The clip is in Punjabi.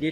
ਗਈ